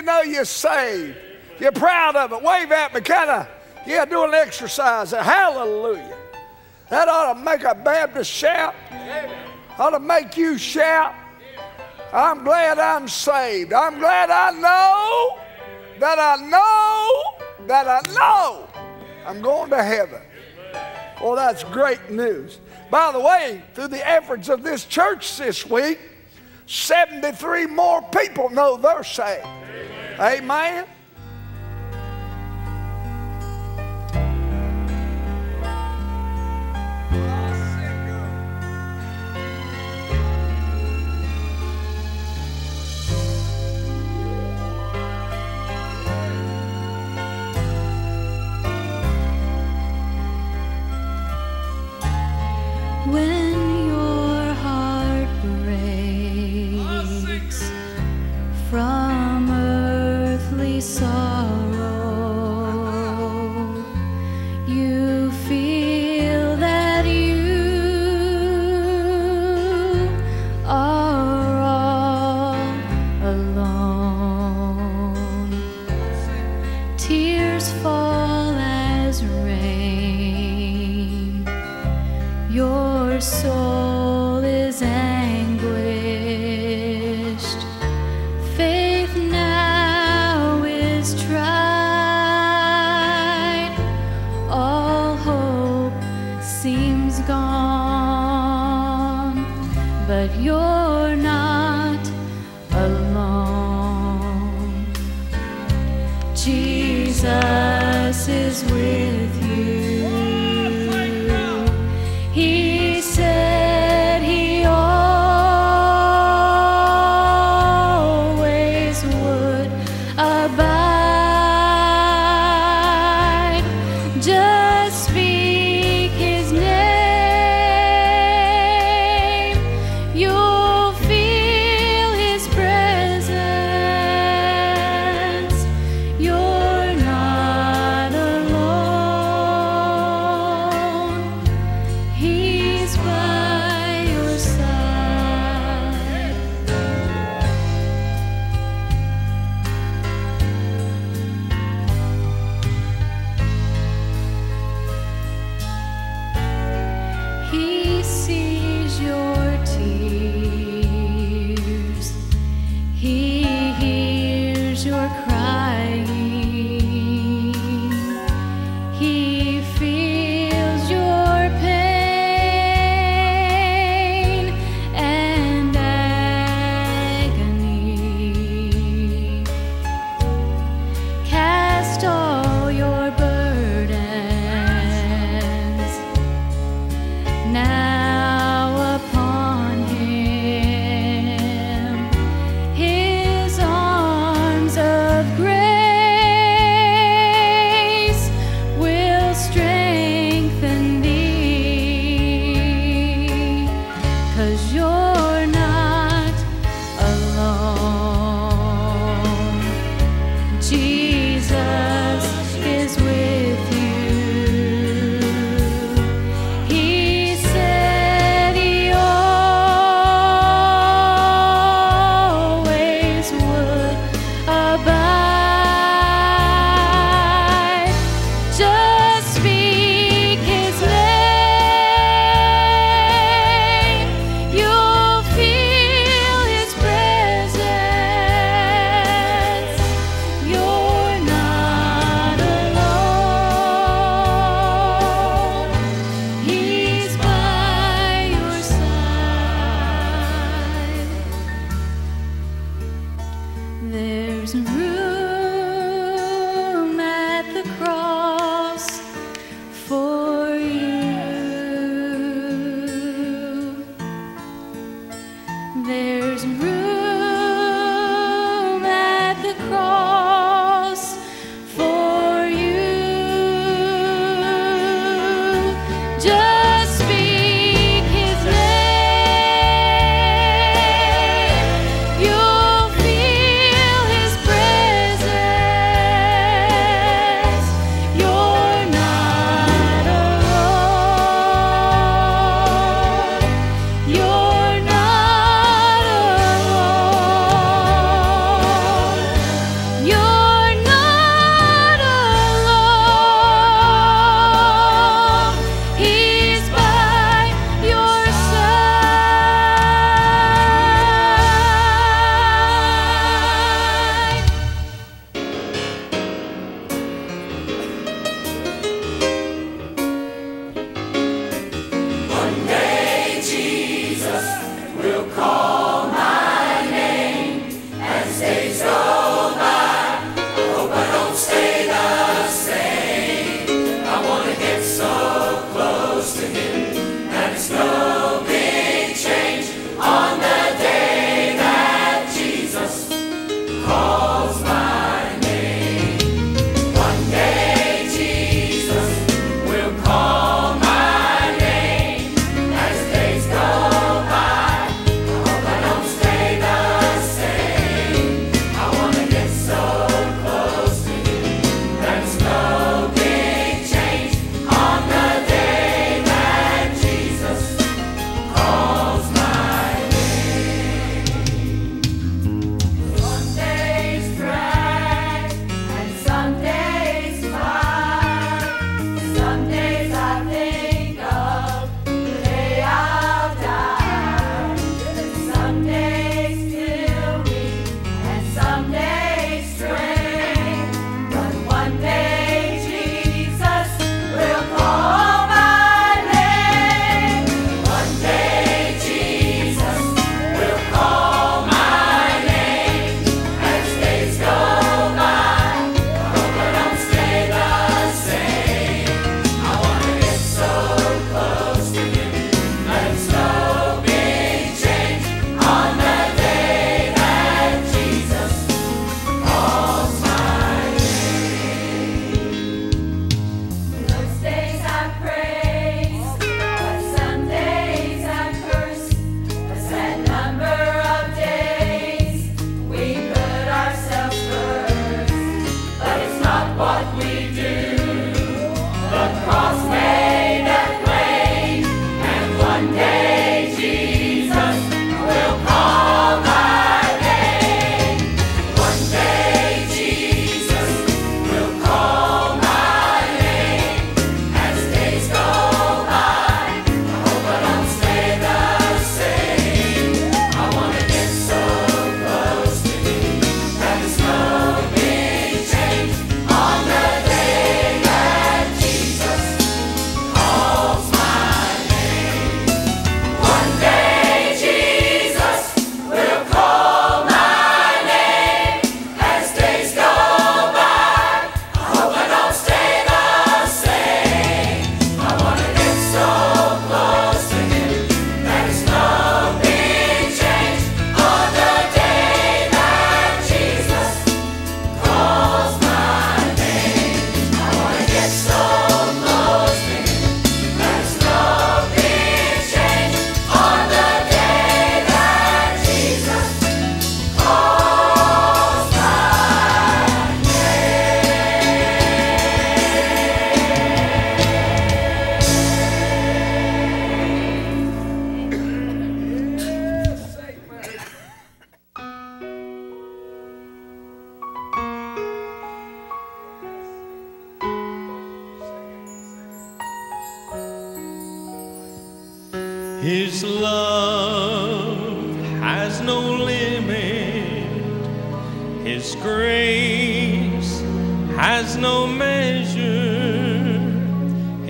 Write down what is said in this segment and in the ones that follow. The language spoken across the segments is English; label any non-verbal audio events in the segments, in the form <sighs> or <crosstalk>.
you know you're saved? You're proud of it. Wave at me, kind of, yeah, do an exercise. Hallelujah. That ought to make a Baptist shout. Ought to make you shout. I'm glad I'm saved. I'm glad I know that I know that I know I'm going to heaven. Well, that's great news. By the way, through the efforts of this church this week, 73 more people know they're saved. Amen. is gone, but you're not alone. Jesus is with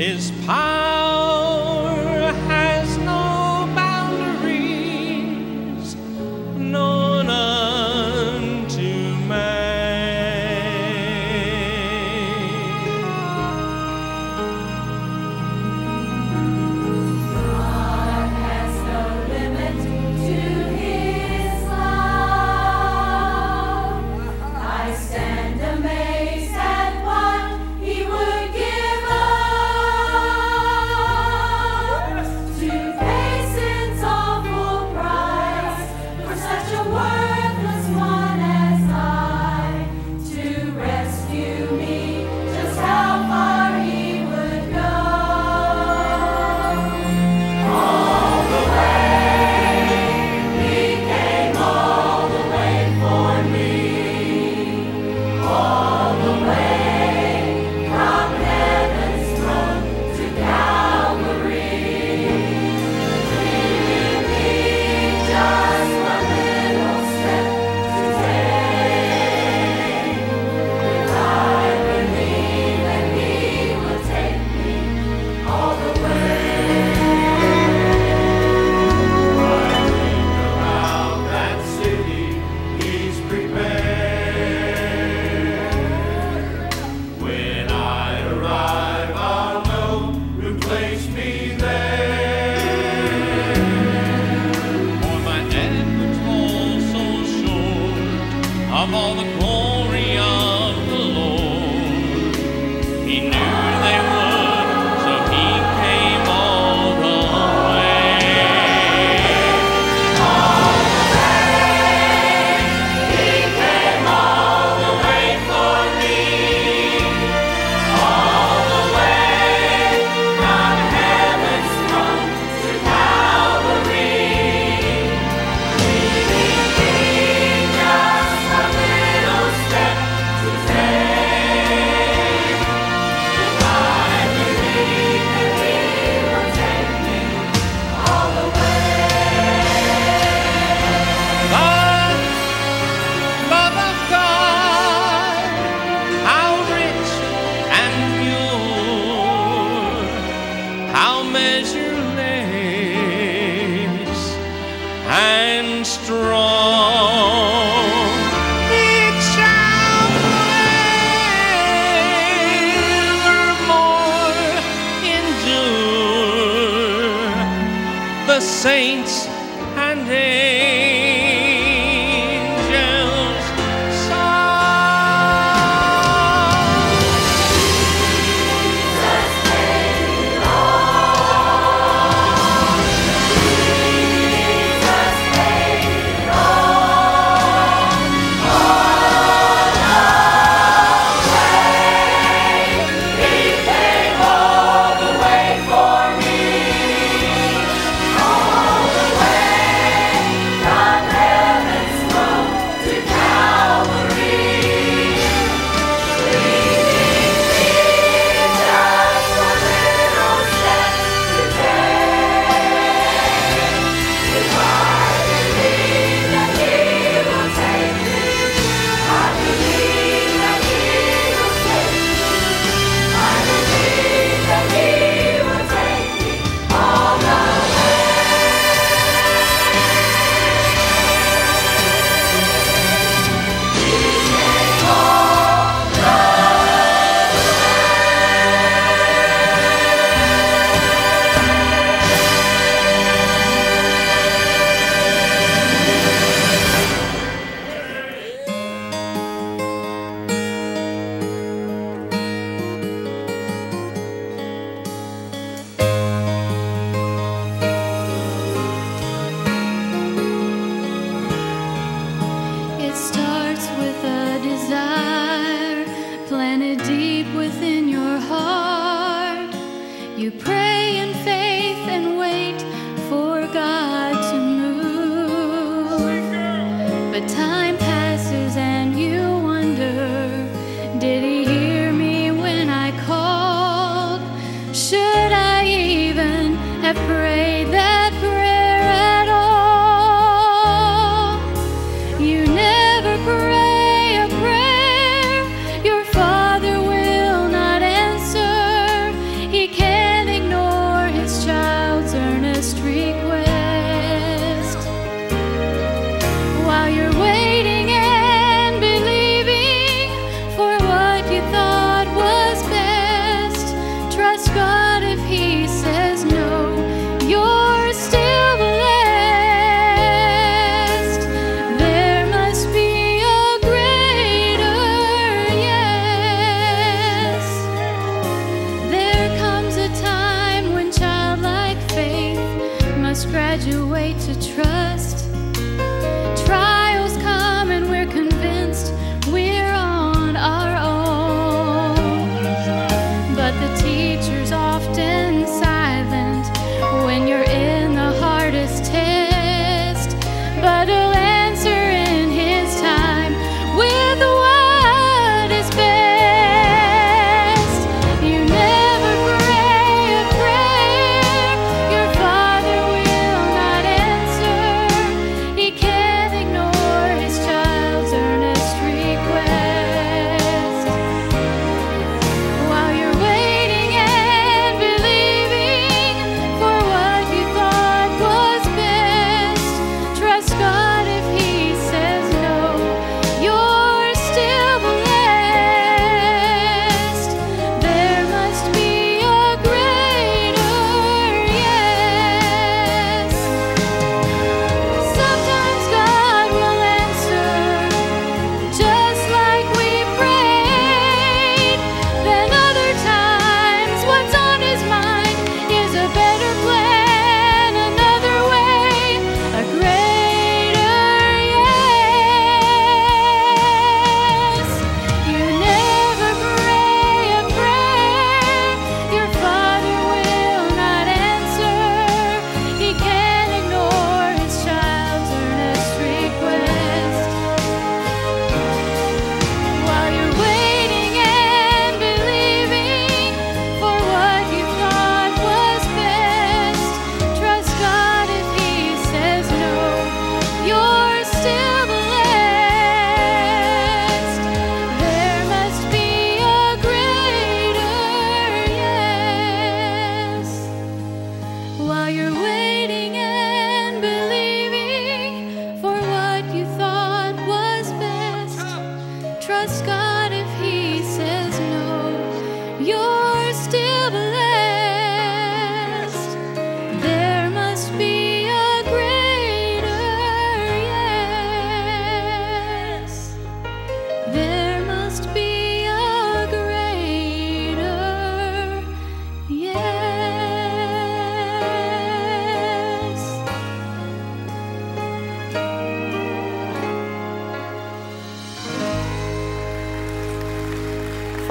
His power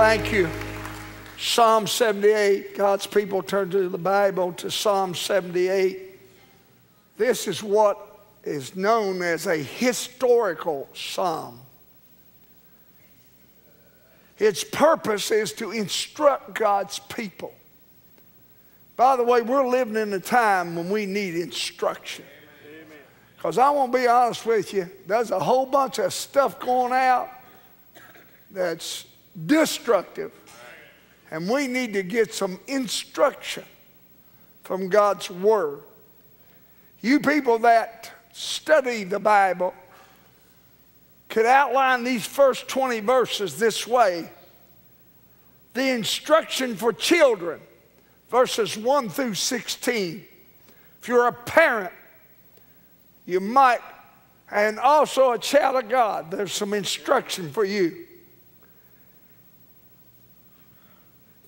Thank you. Psalm 78. God's people turn to the Bible to Psalm 78. This is what is known as a historical psalm. Its purpose is to instruct God's people. By the way, we're living in a time when we need instruction. Because I want to be honest with you, there's a whole bunch of stuff going out that's destructive. And we need to get some instruction from God's Word. You people that study the Bible could outline these first 20 verses this way the instruction for children, verses 1 through 16. If you're a parent, you might, and also a child of God, there's some instruction for you.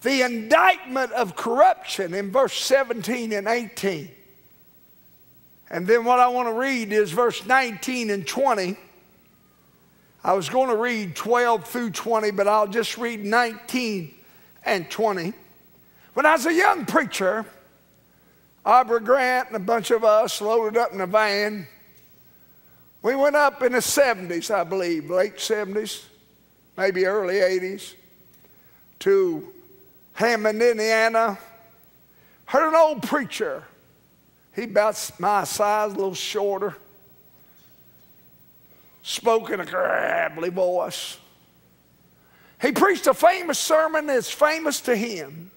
The indictment of corruption in verse 17 and 18. And then what I want to read is verse 19 and 20. I was going to read 12 through 20, but I'll just read 19 and 20. When I was a young preacher, Aubrey Grant and a bunch of us loaded up in a van. We went up in the 70s, I believe, late 70s, maybe early 80s, to Hammond, Indiana. Heard an old preacher. He about my size, a little shorter. Spoke in a gravelly voice. He preached a famous sermon that's famous to him.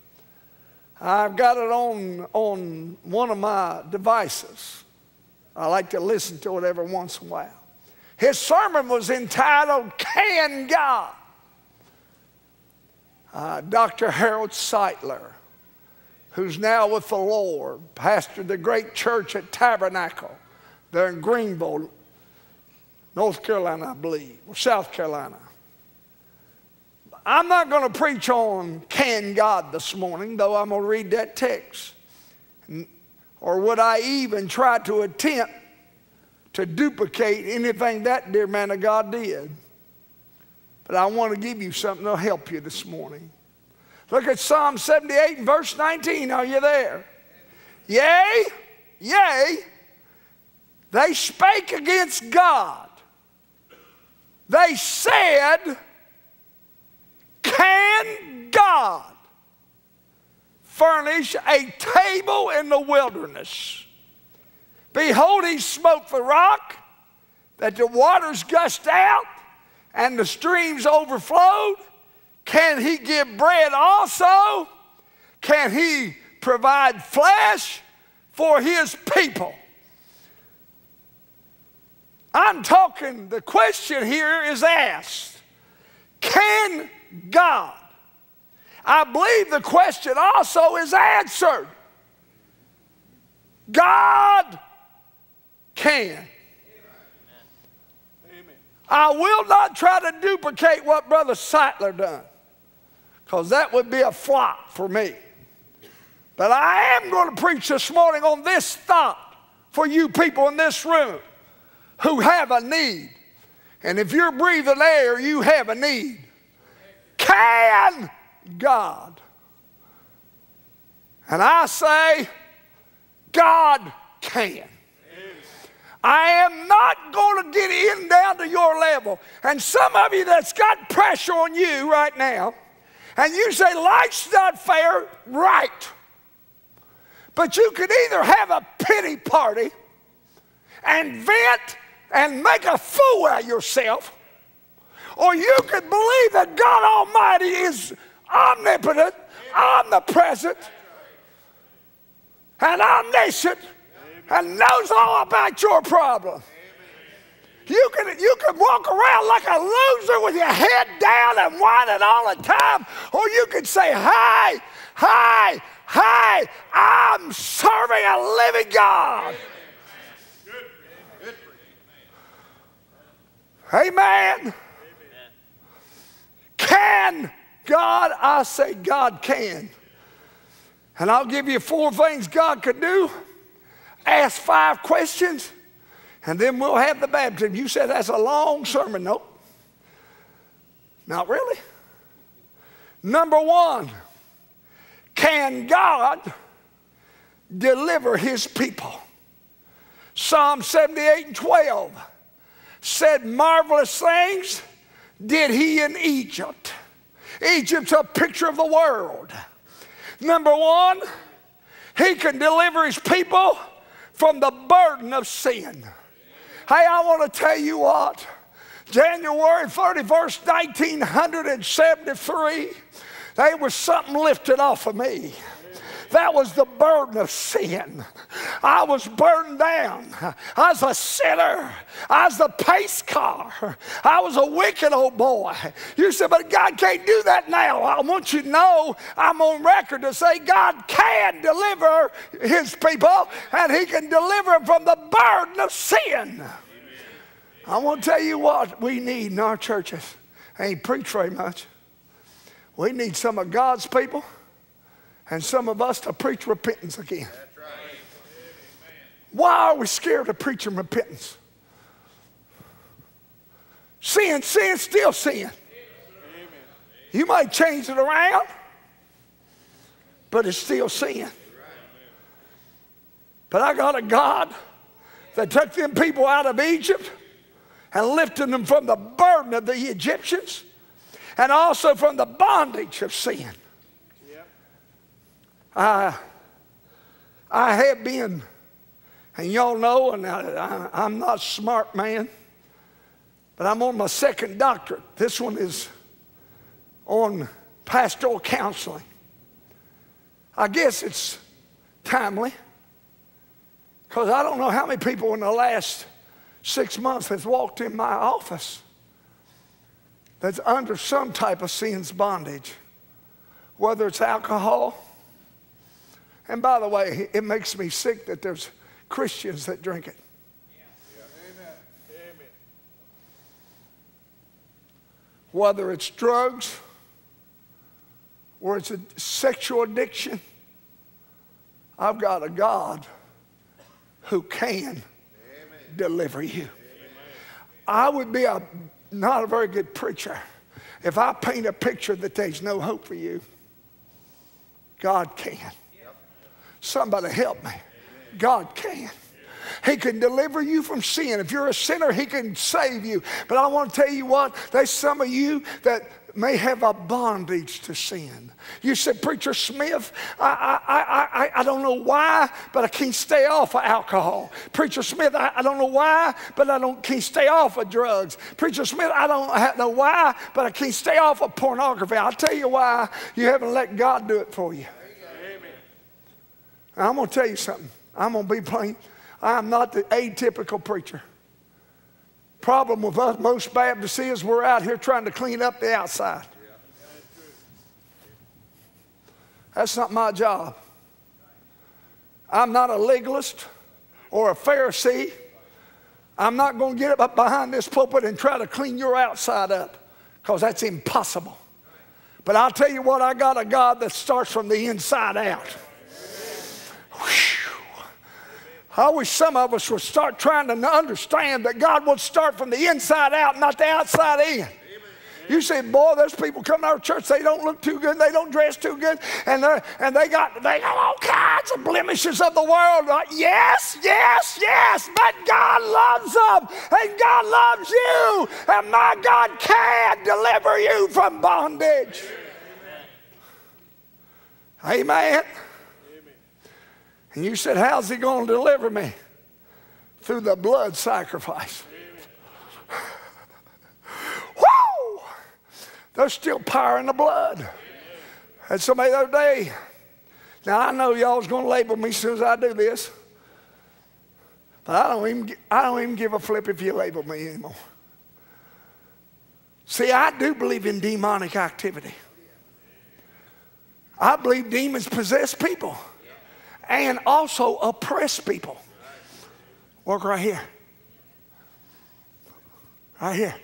I've got it on, on one of my devices. I like to listen to it every once in a while. His sermon was entitled, Can God? Uh, Dr. Harold Sightler, who's now with the Lord, pastored the great church at Tabernacle there in Greenville, North Carolina, I believe, or South Carolina. I'm not going to preach on can God this morning, though I'm going to read that text. Or would I even try to attempt to duplicate anything that dear man of God did? But I want to give you something that'll help you this morning. Look at Psalm 78 and verse 19. Are you there? Yea, yea, they spake against God. They said, Can God furnish a table in the wilderness? Behold, he smote the rock, that the waters gushed out, and the streams overflowed. Can he give bread also? Can he provide flesh for his people? I'm talking, the question here is asked Can God? I believe the question also is answered. God can. I will not try to duplicate what Brother Sightler done, because that would be a flop for me. But I am going to preach this morning on this thought for you people in this room who have a need. And if you're breathing air, you have a need. Can God? And I say, God can. I am not going to get in down to your level. And some of you that's got pressure on you right now, and you say, life's not fair, right. But you could either have a pity party and vent and make a fool out of yourself, or you could believe that God Almighty is omnipotent, omnipresent, and omniscient, and knows all about your problem. You can, you can walk around like a loser with your head down and whining all the time, or you can say, Hi, hi, hi, I'm serving a living God. Amen. Can God? I say God can. And I'll give you four things God could do. Ask five questions, and then we'll have the baptism. You said that's a long sermon. Nope. Not really. Number one, can God deliver his people? Psalm 78 and 12 said, Marvelous things did he in Egypt. Egypt's a picture of the world. Number one, he can deliver his people from the burden of sin. Hey, I want to tell you what. January 31st, 1973, there was something lifted off of me. That was the burden of sin. I was burdened down. I was a sinner. I was the pace car. I was a wicked old boy. You said, but God can't do that now. I want you to know I'm on record to say God can deliver his people and he can deliver them from the burden of sin. I want to tell you what we need in our churches. I ain't preach very much. We need some of God's people and some of us to preach repentance again. Why are we scared of preaching repentance? Sin, sin, still sin. You might change it around, but it's still sin. But I got a God that took them people out of Egypt and lifted them from the burden of the Egyptians and also from the bondage of sin. I, I have been, and y'all know, and I, I, I'm not a smart man, but I'm on my second doctorate. This one is on pastoral counseling. I guess it's timely because I don't know how many people in the last six months has walked in my office that's under some type of sin's bondage, whether it's alcohol. And by the way, it makes me sick that there's Christians that drink it. Whether it's drugs or it's a sexual addiction, I've got a God who can deliver you. I would be a, not a very good preacher if I paint a picture that there's no hope for you. God can. Somebody help me. God can. He can deliver you from sin. If you're a sinner, He can save you. But I want to tell you what, there's some of you that may have a bondage to sin. You said, Preacher Smith, I, I, I, I, don't know why, but I can't stay off of alcohol. Preacher Smith, I, I don't know why, but I don't, can't stay off of drugs. Preacher Smith, I don't know why, but I can't stay off of pornography. I'll tell you why you haven't let God do it for you. I'm going to tell you something. I'm going to be plain. I'm not the atypical preacher. Problem with us, most Baptists, is we're out here trying to clean up the outside. That's not my job. I'm not a legalist or a Pharisee. I'm not going to get up behind this pulpit and try to clean your outside up because that's impossible. But I'll tell you what, I got a God that starts from the inside out. I wish some of us would start trying to understand that God would start from the inside out, not the outside in. You say, boy, there's people coming to our church, they don't look too good, they don't dress too good, and, they and they, got, they got all kinds of blemishes of the world. Right? Yes, yes, yes, but God loves them, and God loves you, and my God can deliver you from bondage. Amen. Amen. And you said, How's he going to deliver me? Through the blood sacrifice. <sighs> Woo! There's still power in the blood. And somebody the other day, now I know y'all's going to label me as soon as I do this, but I don't even, I don't even give a flip if you label me anymore. See, I do believe in demonic activity. I believe demons possess people and also oppress people. Work right here. Right here.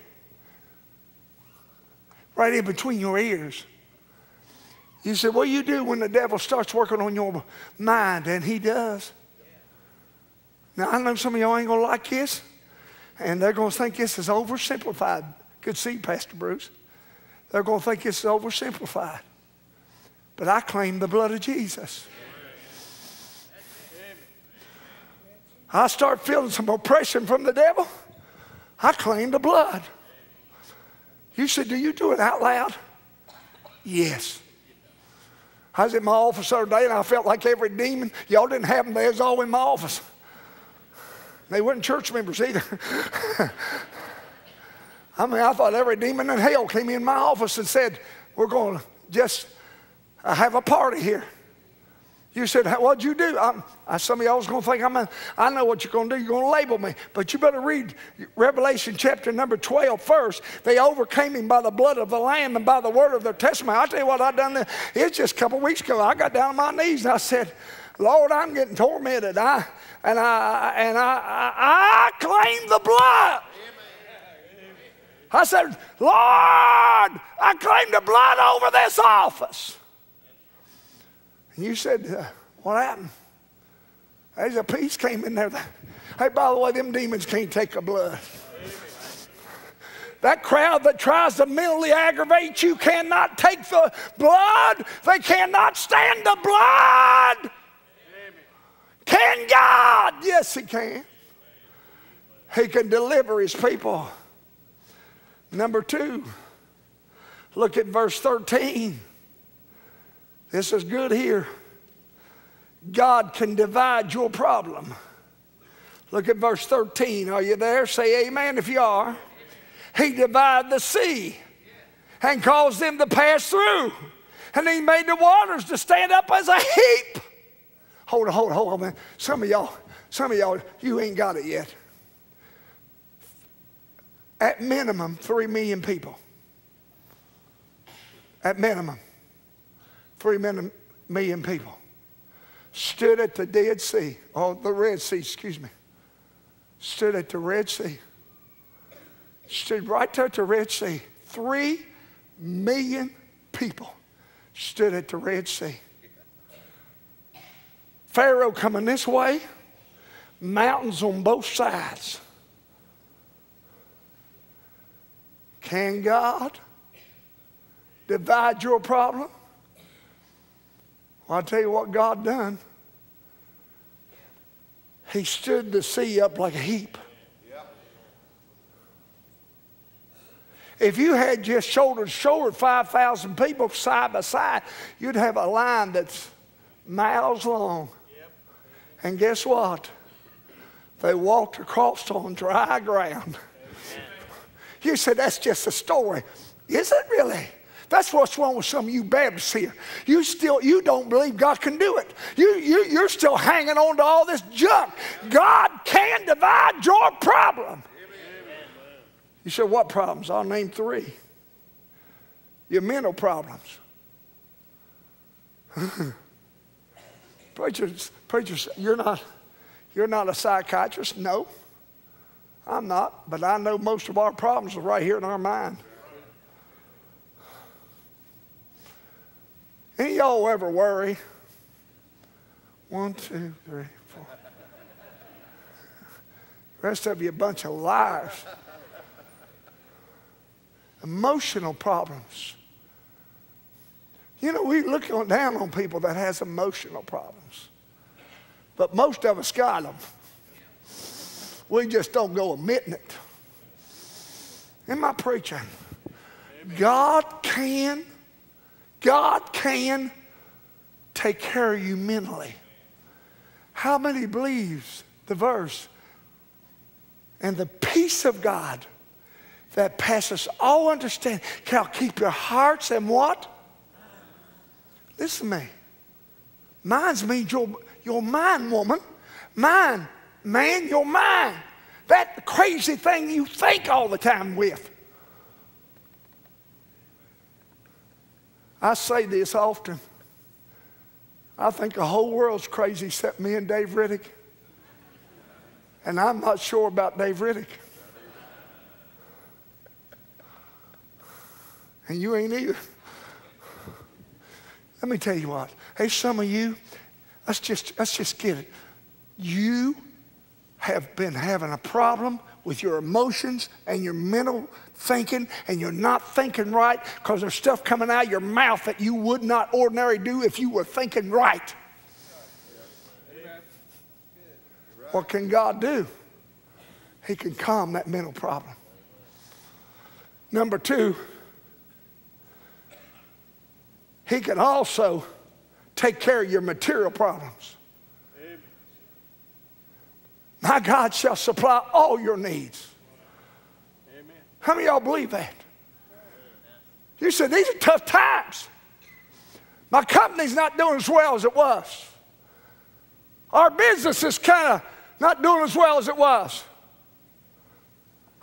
Right in between your ears. You say, What do you do when the devil starts working on your mind? And he does. Now, I know some of y'all ain't going to like this, and they're going to think this is oversimplified. Good see, Pastor Bruce. They're going to think this is oversimplified. But I claim the blood of Jesus. I start feeling some oppression from the devil. I claim the blood. You said, Do you do it out loud? Yes. I was in my office the other day and I felt like every demon, y'all didn't have them, they was all in my office. They weren't church members either. <laughs> I mean, I thought every demon in hell came in my office and said, We're going to just uh, have a party here. You said, What'd you do? I'm, I, some of y'all was going to think, I'm a, I know what you're going to do. You're going to label me. But you better read Revelation chapter number 12 first. They overcame him by the blood of the Lamb and by the word of their testimony. I'll tell you what I done there. It's just a couple weeks ago. I got down on my knees and I said, Lord, I'm getting tormented. I, and I, and I, I, I claim the blood. I said, Lord, I claim the blood over this office. And you said, uh, What happened? There's a peace came in there. Hey, by the way, them demons can't take the blood. That crowd that tries to mentally aggravate you cannot take the blood. They cannot stand the blood. Can God? Yes, He can. He can deliver His people. Number two, look at verse 13. This is good here. God can divide your problem. Look at verse 13. Are you there? Say amen if you are. He divided the sea and caused them to pass through. And he made the waters to stand up as a heap. Hold on, hold on, hold on, man. Some of y'all, some of y'all, you ain't got it yet. At minimum, three million people. At minimum, three million people stood at the Dead Sea, or the Red Sea, excuse me. Stood at the Red Sea. Stood right there at the Red Sea. Three million people stood at the Red Sea. Pharaoh coming this way, mountains on both sides. Can God divide your problem? I'll tell you what God done. He stood the sea up like a heap. If you had just shoulder to shoulder 5,000 people side by side, you'd have a line that's miles long. And guess what? They walked across on dry ground. You said that's just a story. Is it really? That's what's wrong with some of you Baptists here. You still you don't believe God can do it. You, you you're still hanging on to all this junk. God can divide your problem. You said what problems? I'll name three. Your mental problems. <laughs> preachers, preachers, you're not you're not a psychiatrist. No. I'm not, but I know most of our problems are right here in our mind. Any y'all ever worry? One, two, three, four. The rest of you a bunch of liars. Emotional problems. You know, we look on- down on people that has emotional problems. But most of us got them. We just don't go admitting it. Am I preaching? God can, God can take care of you mentally. How many believes the verse? And the peace of God that passes all understanding shall keep your hearts and what? Listen to me. Minds means your, your mind, woman. Mind, man, your mind. That crazy thing you think all the time with. I say this often. I think the whole world's crazy except me and Dave Riddick. And I'm not sure about Dave Riddick. And you ain't either. Let me tell you what. Hey, some of you, let's just, let's just get it. You have been having a problem with your emotions and your mental thinking, and you're not thinking right because there's stuff coming out of your mouth that you would not ordinarily do if you were thinking right. What can God do? He can calm that mental problem. Number two, He can also take care of your material problems. My God shall supply all your needs. How many y'all believe that? You said these are tough times. My company's not doing as well as it was. Our business is kind of not doing as well as it was.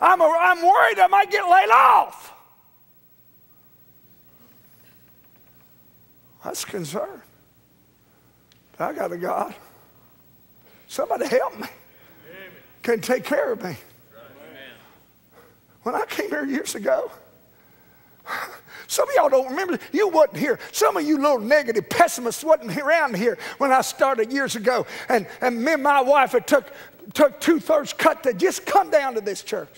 I'm, a, I'm worried I might get laid off. That's concern. I got a God. Somebody help me. Can take care of me. When I came here years ago, some of y'all don't remember. You wasn't here. Some of you little negative pessimists wasn't around here when I started years ago. And, and me and my wife had took, took two-thirds cut to just come down to this church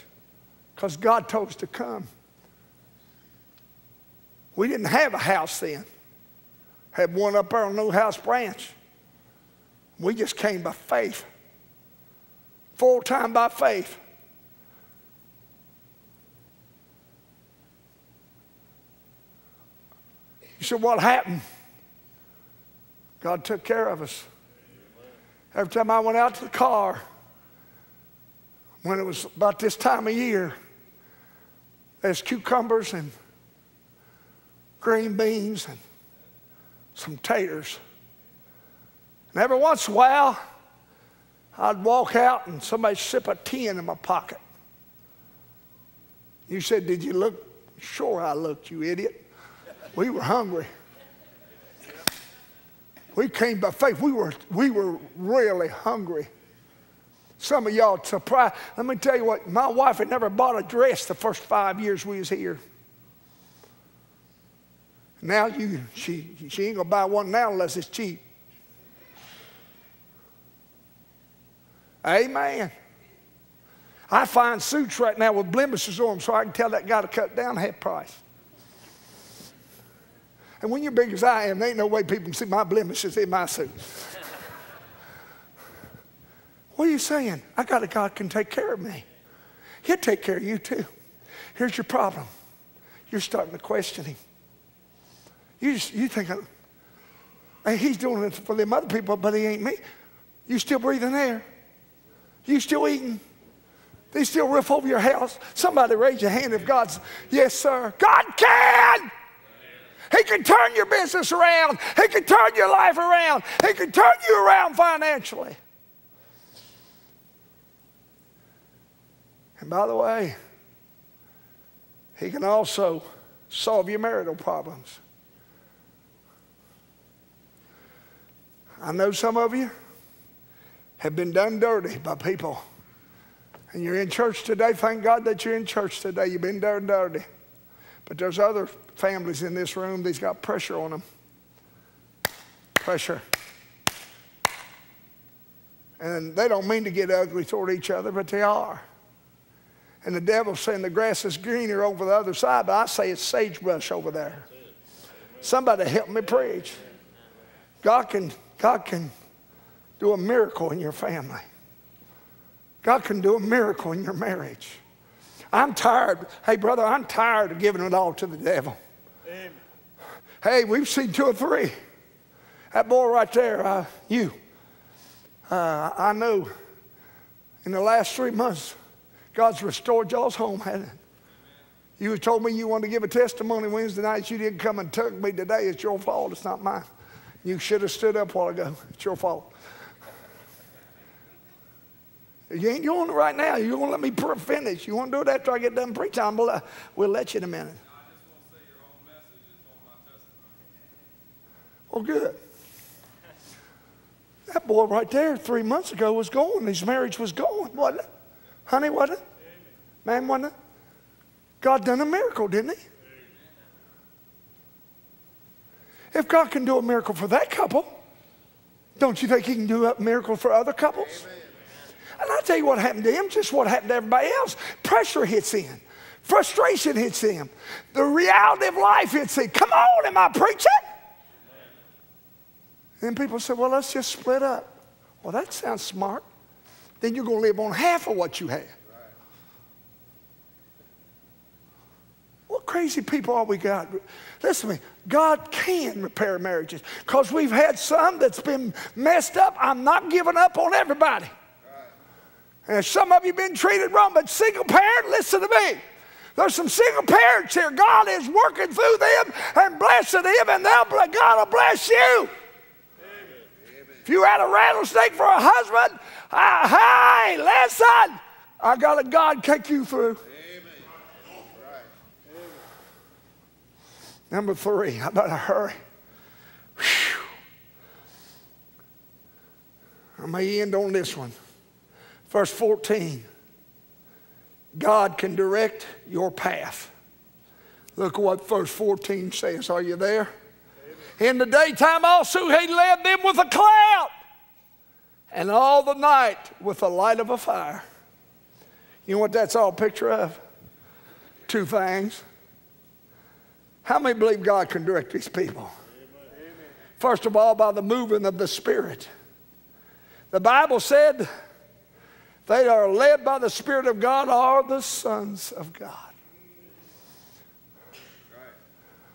because God told us to come. We didn't have a house then. Had one up there on New House Branch. We just came by faith. Full time by faith. You said, What happened? God took care of us. Every time I went out to the car, when it was about this time of year, there's cucumbers and green beans and some taters. And every once in a while, I'd walk out and somebody slip a 10 in my pocket. You said, Did you look? Sure, I looked, you idiot. We were hungry. We came by faith. We were, we were really hungry. Some of y'all surprised. Let me tell you what, my wife had never bought a dress the first five years we was here. Now you, she, she ain't gonna buy one now unless it's cheap. Amen. I find suits right now with blemishes on them so I can tell that guy to cut down half price. And when you're big as I am, there ain't no way people can see my blemishes in my suit. what are you saying? I got a God can take care of me. He'll take care of you too. Here's your problem. You're starting to question him. You just, you think, hey, he's doing it for them other people, but he ain't me. You still breathing air. You still eating. They still roof over your house. Somebody raise your hand if God's, yes, sir. God can. He can turn your business around. He can turn your life around. He can turn you around financially. And by the way, He can also solve your marital problems. I know some of you have been done dirty by people. And you're in church today. Thank God that you're in church today. You've been done dirty. But there's other families in this room that's got pressure on them. Pressure. And they don't mean to get ugly toward each other, but they are. And the devil's saying the grass is greener over the other side, but I say it's sagebrush over there. Somebody help me preach. God can, God can do a miracle in your family. God can do a miracle in your marriage. I'm tired. Hey, brother, I'm tired of giving it all to the devil. Amen. Hey, we've seen two or three. That boy right there, uh, you. Uh, I know in the last three months, God's restored y'all's home, hasn't it? You told me you wanted to give a testimony Wednesday night. You didn't come and tug me today. It's your fault. It's not mine. You should have stood up a while ago. It's your fault. You ain't doing it right now. You won't let me finish. You want to do it after I get done preaching? I'm, gonna- we'll let you in a minute. To. Well, good. That boy right there three months ago was going. His marriage was going, wasn't it? Honey, wasn't it? Man, wasn't it? God done a miracle, didn't he? If God can do a miracle for that couple, don't you think he can do a miracle for other couples? And I tell you what happened to him, just what happened to everybody else. Pressure hits in. Frustration hits him. The reality of life hits him. Come on, am I preaching? Then people say, well, let's just split up. Well, that sounds smart. Then you're going to live on half of what you have. What crazy people are we got? Listen to me. God can repair marriages because we've had some that's been messed up. I'm not giving up on everybody. And some of you been treated wrong, but single parent, listen to me. There's some single parents here. God is working through them and blessing them, and they'll, God will bless you. If you had a rattlesnake for a husband, uh, hey, listen, I got a God take you through. Number three, I better hurry. Whew. I may end on this one. Verse 14 God can direct your path. Look what verse 14 says. Are you there? In the daytime also he led them with a cloud, and all the night with the light of a fire. You know what that's all a picture of? Two things. How many believe God can direct these people? First of all, by the moving of the Spirit. The Bible said they are led by the Spirit of God are the sons of God.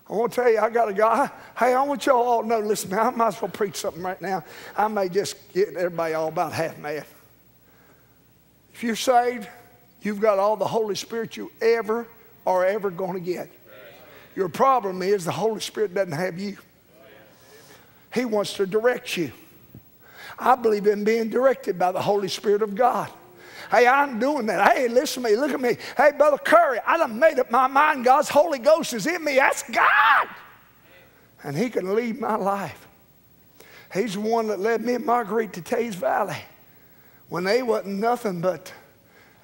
I want to tell you, I got a guy. Hey, I want y'all all to know, listen, man, I might as well preach something right now. I may just get everybody all about half mad. If you're saved, you've got all the Holy Spirit you ever are ever going to get. Your problem is the Holy Spirit doesn't have you. He wants to direct you. I believe in being directed by the Holy Spirit of God. Hey, I'm doing that. Hey, listen to me. Look at me. Hey, Brother Curry, I done made up my mind. God's Holy Ghost is in me. That's God. And He can lead my life. He's the one that led me and Marguerite to Teays Valley when they wasn't nothing but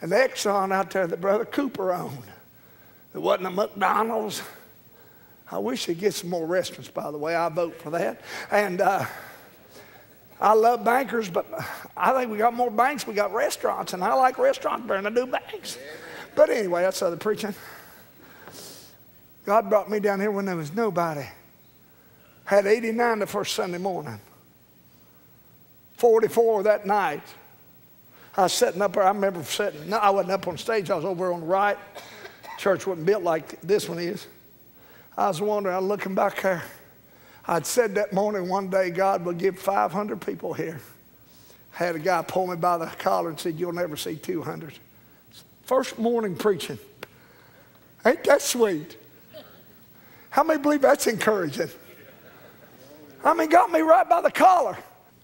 an Exxon out there that Brother Cooper owned. It wasn't a McDonald's. I wish they'd get some more restaurants, by the way. I vote for that. And uh, I love bankers, but I think we got more banks, we got restaurants, and I like restaurants better than I do banks. But anyway, that's other preaching. God brought me down here when there was nobody. Had 89 the first Sunday morning, 44 that night. I was sitting up there. I remember sitting. No, I wasn't up on stage. I was over on the right. Church wasn't built like this one is. I was wondering. I was looking back there. I'd said that morning one day God will give 500 people here. Had a guy pull me by the collar and said, "You'll never see 200." First morning preaching. Ain't that sweet? How many believe that's encouraging? I mean, got me right by the collar.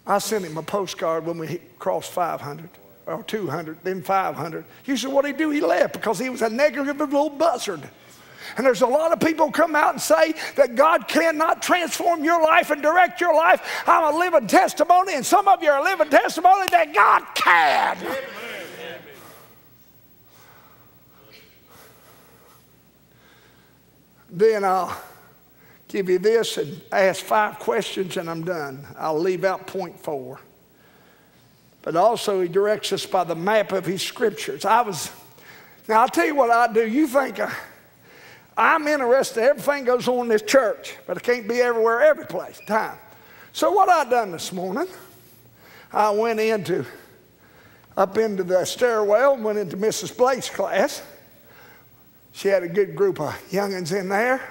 I sent him a postcard when we crossed 500 or 200, then 500. You said, what he do? He left because he was a negative little buzzard. And there's a lot of people come out and say that God cannot transform your life and direct your life. I'm a living testimony, and some of you are a living testimony that God can. Then I'll give you this and ask five questions, and I'm done. I'll leave out point four. But also, he directs us by the map of his scriptures. I was, now I'll tell you what I do. You think I, I'm interested, everything goes on in this church, but I can't be everywhere, every place, time. So, what I done this morning, I went into, up into the stairwell, went into Mrs. Blake's class. She had a good group of youngins in there,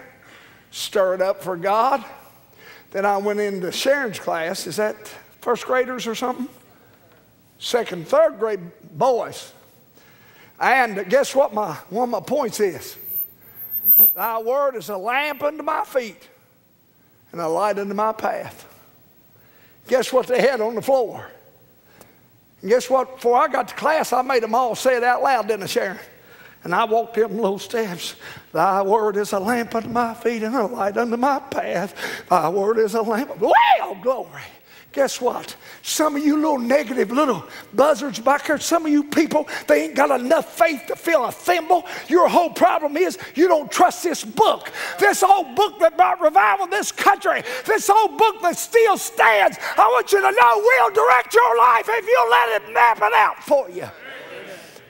stirred up for God. Then I went into Sharon's class. Is that first graders or something? Second, third grade boys. And guess what my one of my points is? Thy word is a lamp unto my feet and a light unto my path. Guess what they had on the floor? And guess what? Before I got to class, I made them all say it out loud, didn't I, Sharon? And I walked them little steps. Thy word is a lamp unto my feet and a light unto my path. Thy word is a lamp. Well, glory. Guess what? Some of you little negative little buzzards back there, some of you people, they ain't got enough faith to fill a thimble. Your whole problem is you don't trust this book. This old book that brought revival in this country, this old book that still stands. I want you to know we'll direct your life if you let it map it out for you.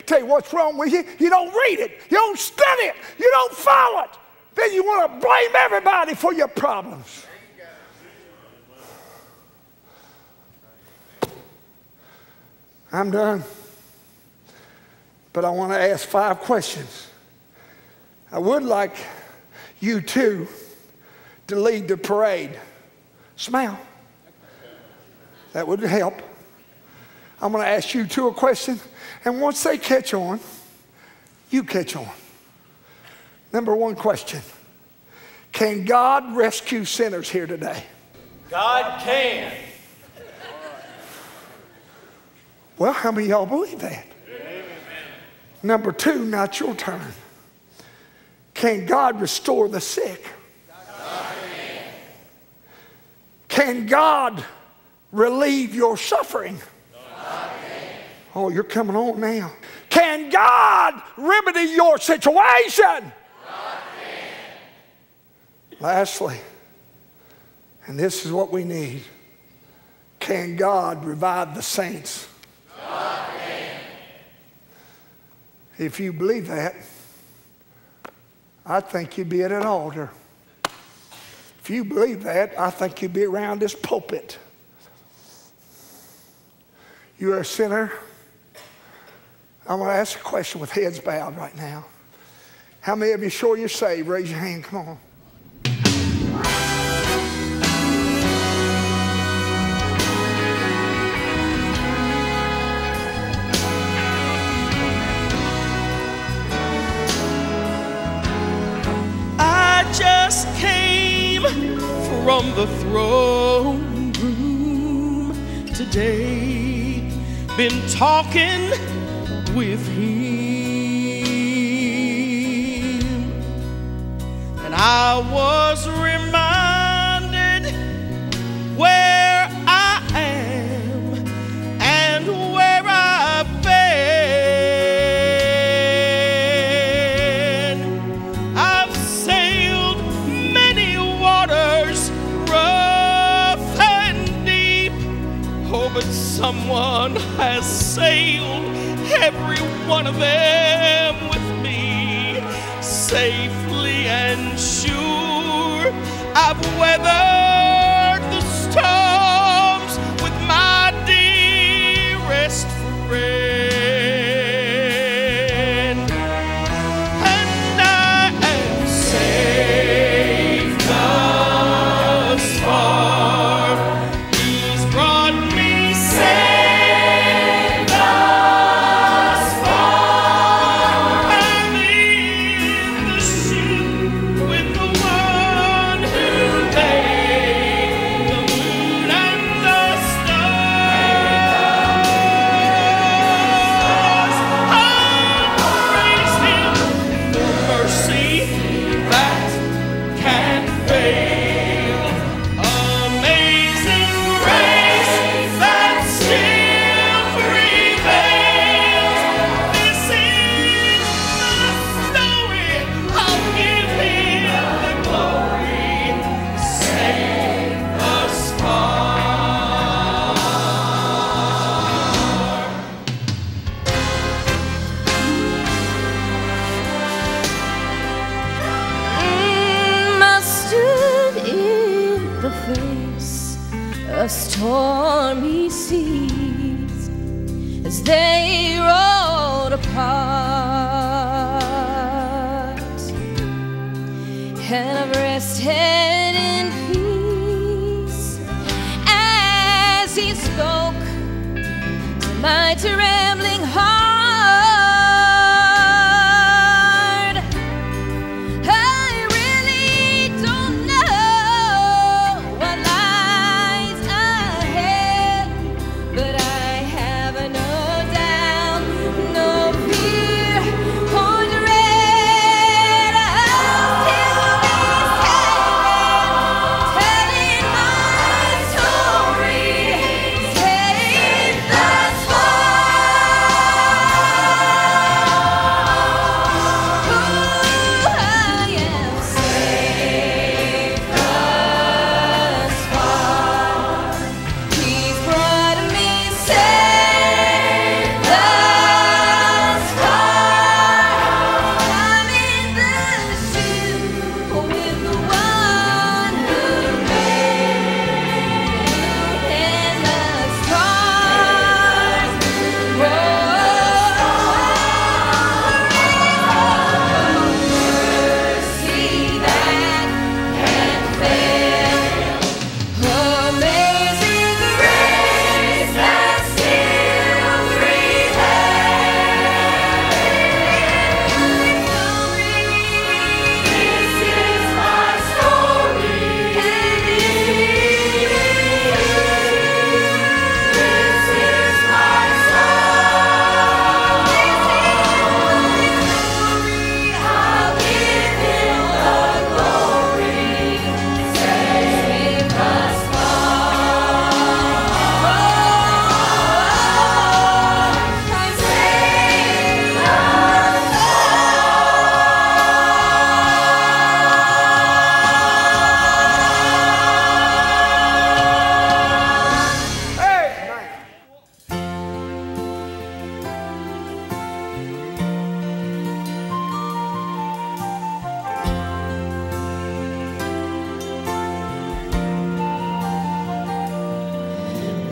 Tell you what's wrong with you. You don't read it. You don't study it. You don't follow it. Then you want to blame everybody for your problems. I'm done. But I want to ask five questions. I would like you two to lead the parade. Smile. That would help. I'm going to ask you two a question, and once they catch on, you catch on. Number one question Can God rescue sinners here today? God can. Well, how many y'all believe that? Number two, not your turn. Can God restore the sick? Can God relieve your suffering? Oh, you're coming on now. Can God remedy your situation? Lastly, and this is what we need can God revive the saints? If you believe that, I think you'd be at an altar. If you believe that, I think you'd be around this pulpit. You're a sinner. I'm going to ask a question with heads bowed right now. How many of you sure you're saved? Raise your hand. Come on. From the throne room today. Been talking with him. And I was reminded where someone has sailed every one of them with me safely and sure. I've weathered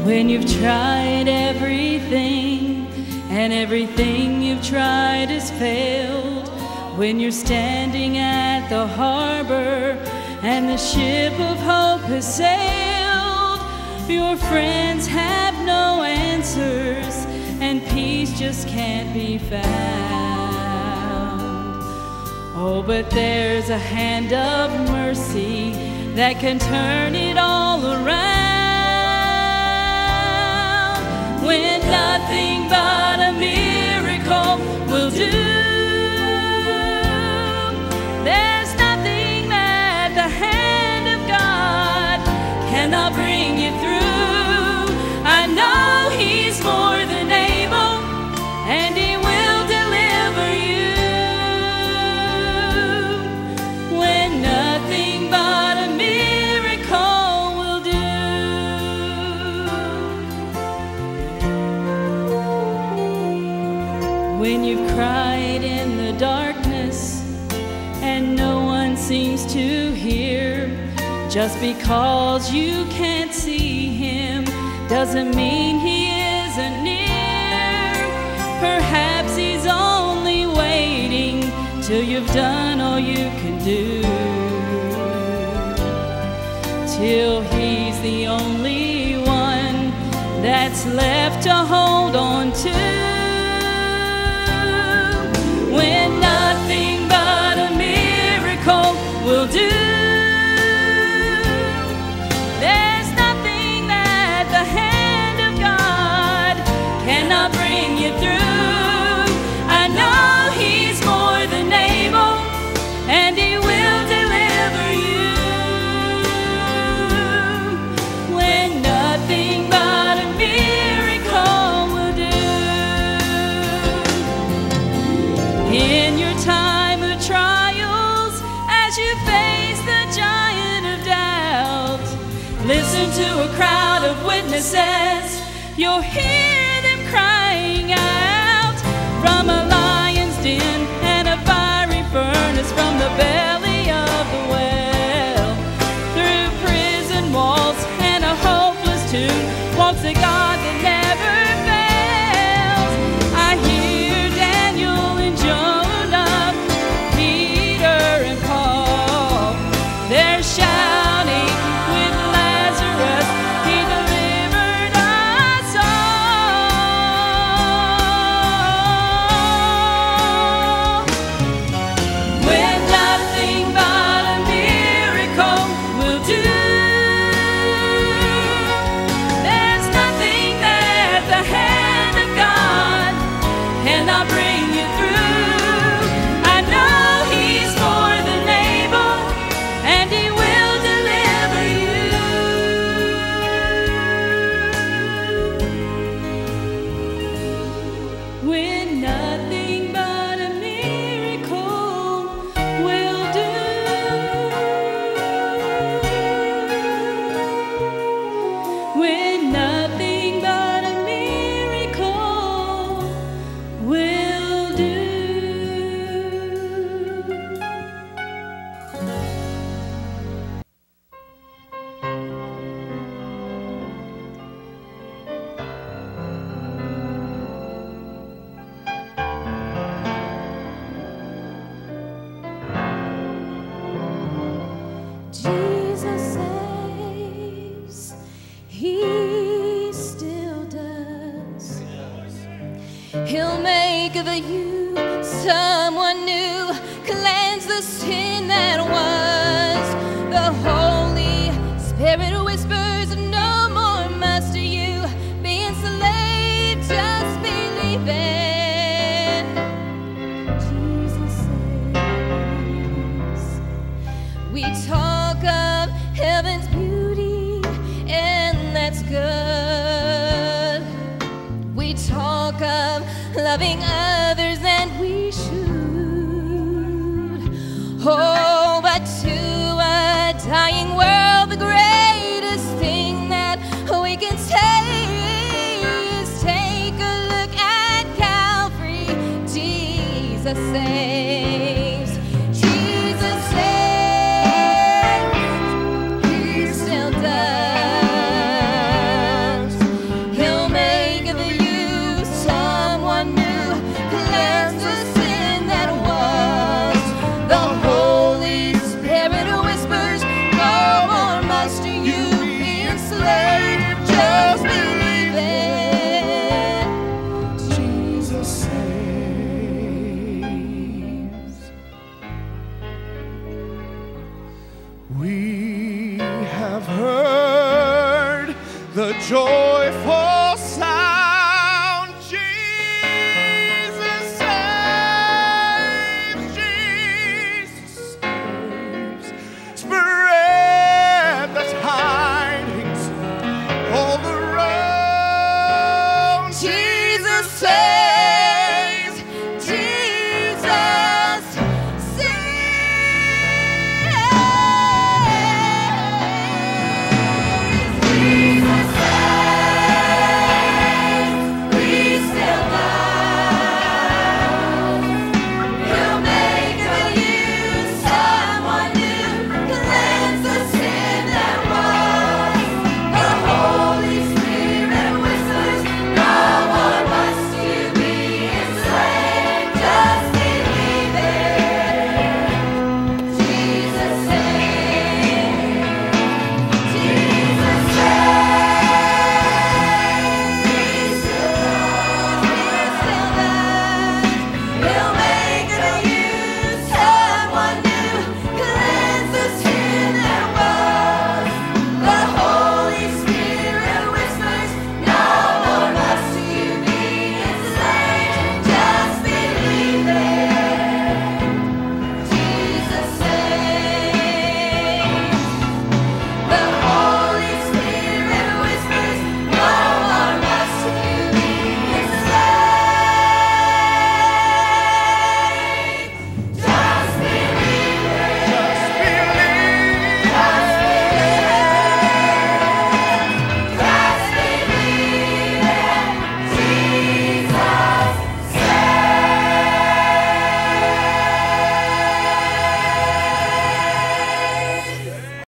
When you've tried everything and everything you've tried has failed. When you're standing at the harbor and the ship of hope has sailed. Your friends have no answers and peace just can't be found. Oh, but there's a hand of mercy that can turn it all around. When nothing but a miracle will do. There's nothing that the hand of God cannot bring you through. I know He's more just because you can't see Him doesn't mean He isn't near. Perhaps He's only waiting till you've done all you can do. Till He's the only one that's left to hold on to. When nothing but a miracle will do. You through. The belly of you someone